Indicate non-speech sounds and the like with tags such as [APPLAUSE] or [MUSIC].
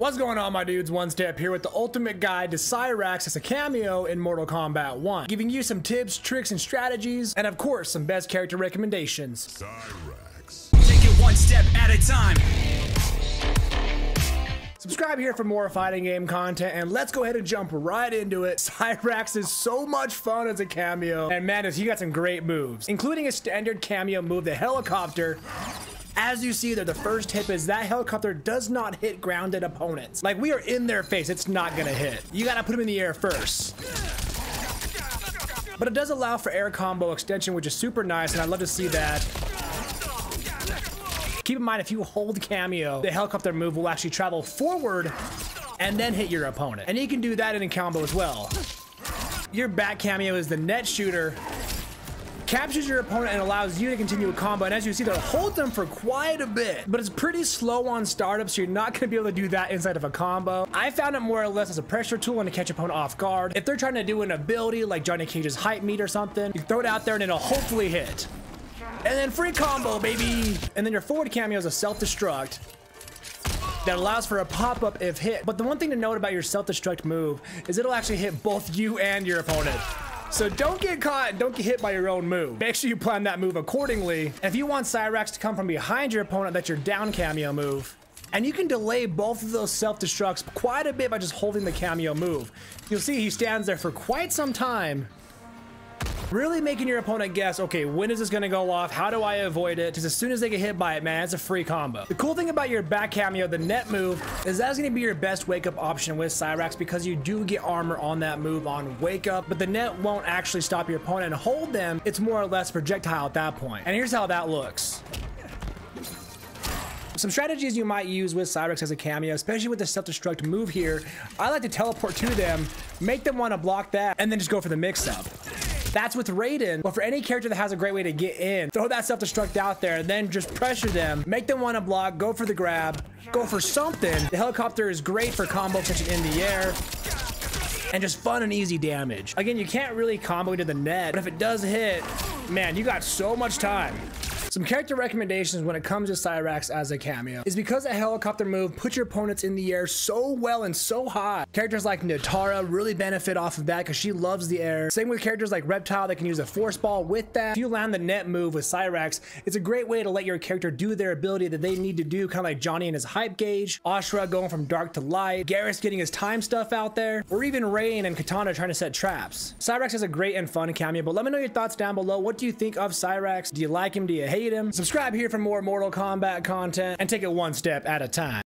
What's going on my dudes? One Step here with the ultimate guide to Cyrax as a Kameo in Mortal Kombat 1. Giving you some tips, tricks, and strategies, and of course some best character recommendations. Cyrax. Take it one step at a time. Subscribe here for more fighting game content and let's go ahead and jump right into it. [LAUGHS] Cyrax is so much fun as a Kameo and man, he got some great moves, including a standard Kameo move, the helicopter, as you see there, the first tip is that helicopter does not hit grounded opponents. Like we are in their face, it's not gonna hit. You gotta put them in the air first. But it does allow for air combo extension, which is super nice, and I'd love to see that. Keep in mind, if you hold Kameo, the helicopter move will actually travel forward and then hit your opponent. And you can do that in a combo as well. Your back Kameo is the net shooter, captures your opponent and allows you to continue a combo. And as you see, they'll hold them for quite a bit, but it's pretty slow on startup, so you're not gonna be able to do that inside of a combo. I found it more or less as a pressure tool and to catch opponent off guard. If they're trying to do an ability like Johnny Cage's hype meet or something, you throw it out there and it'll hopefully hit. And then free combo, baby! And then your forward Kameo is a self-destruct that allows for a pop-up if hit. But the one thing to note about your self-destruct move is it'll actually hit both you and your opponent. So don't get caught and don't get hit by your own move. Make sure you plan that move accordingly. If you want Cyrax to come from behind your opponent, that's your down Kameo move. And you can delay both of those self-destructs quite a bit by just holding the Kameo move. You'll see he stands there for quite some time really making your opponent guess, okay, when is this gonna go off? How do I avoid it? Because as soon as they get hit by it, man, it's a free combo. The cool thing about your back Kameo, the net move, is that's gonna be your best wake up option with Cyrax because you do get armor on that move on wake up, but the net won't actually stop your opponent and hold them. It's more or less projectile at that point. And here's how that looks. Some strategies you might use with Cyrax as a Kameo, especially with the self-destruct move here, I like to teleport to them, make them want to block that, and then just go for the mix-up. That's with Raiden. But for any character that has a great way to get in, throw that self-destruct out there, and then just pressure them, make them want to block, go for the grab, go for something. The helicopter is great for combo catching in the air and just fun and easy damage. Again, you can't really combo to the net, but if it does hit, man, you got so much time. Some character recommendations when it comes to Cyrax as a Kameo is because a helicopter move puts your opponents in the air so well and so high. Characters like Nitara really benefit off of that because she loves the air. Same with characters like Reptile that can use a force ball with that. If you land the net move with Cyrax, it's a great way to let your character do their ability that they need to do, kind of like Johnny and his hype gauge, Ashrah going from dark to light, Geras getting his time stuff out there, or even Rain and Katana trying to set traps. Cyrax is a great and fun Kameo, but let me know your thoughts down below. What do you think of Cyrax? Do you like him? Do you hate him. Subscribe here for more Mortal Kombat content and take it one step at a time.